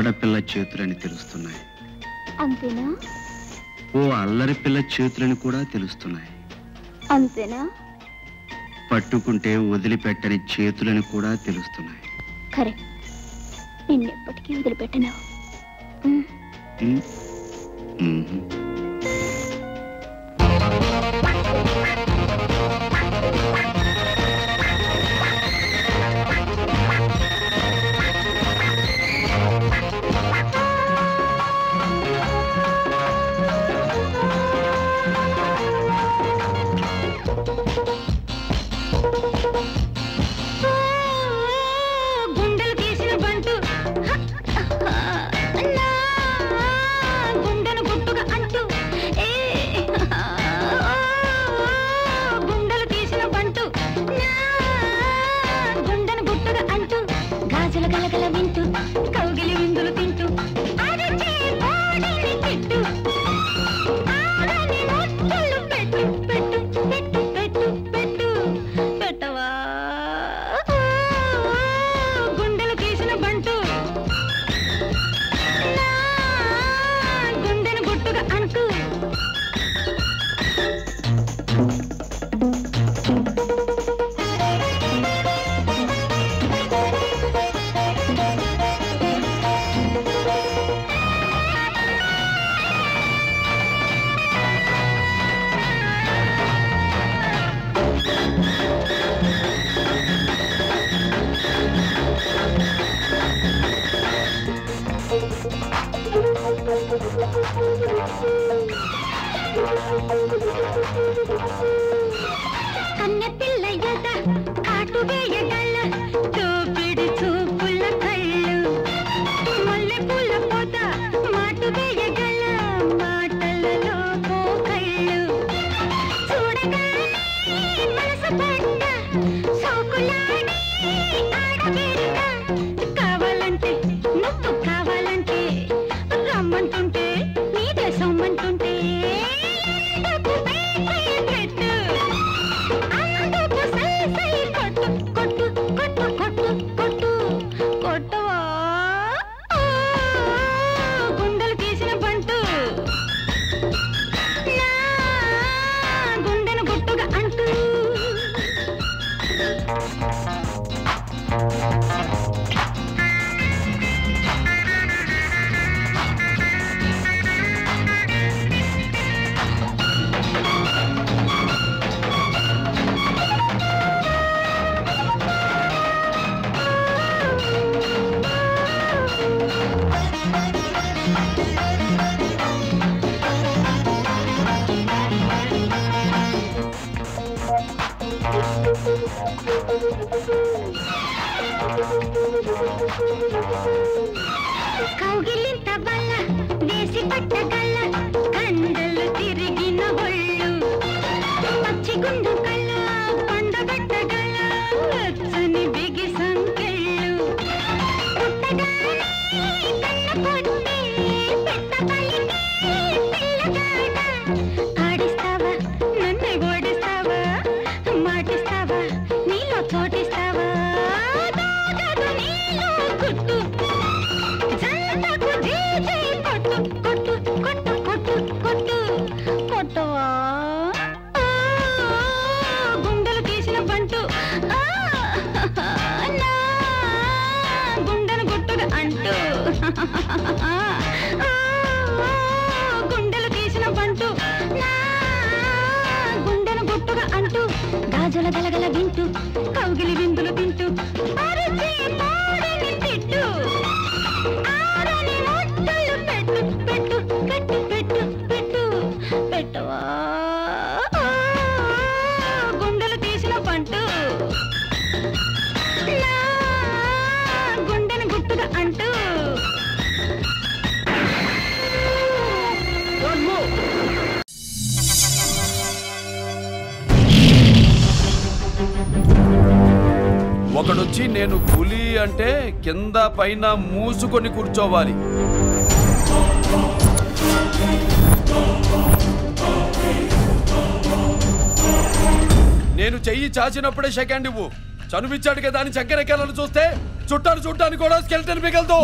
ఆడపిల్ల చేతులని తెలుస్తున్నాయి. అంతేనా? ఓ అల్లరి పిల్ల చేతులని కూడా తెలుస్తున్నాయి. అంతేనా? పట్టుకుంటే వదిలిపెట్టని చేతులని కూడా తెలుస్తున్నాయి. కరెక్ట్. నిన్నెప్పటికీ వదిలిపెట్టను. కన్నె పిల్ల ఎద కాటు వేయగల చూపిడి చూపుల కళ్ళు. మల్లె పూల పొద మాటు వేయగల మాటలలో పోకళ్ళు. చూడగానే మనసు పడ్డ ಕೌಗಿಲಿಂತ ಬಲ್ಲ ದೇಸಿ ಪಟ್ಟ గాజుల గలగల వింటూ కౌగిలి విందులు తింటూ తిట్టు. ఒకడొచ్చి నేను పులి అంటే కింద పైన మూసుకొని కూర్చోవాలి. నేను చెయ్యి చాచినప్పుడే సెకండ్ ఇవ్వు. చనువిచ్చాడు కదా అని చక్కెరెక్కాలని చూస్తే చుట్టాను చుట్టాను కూడా స్కెల్టన్ మిగలదు.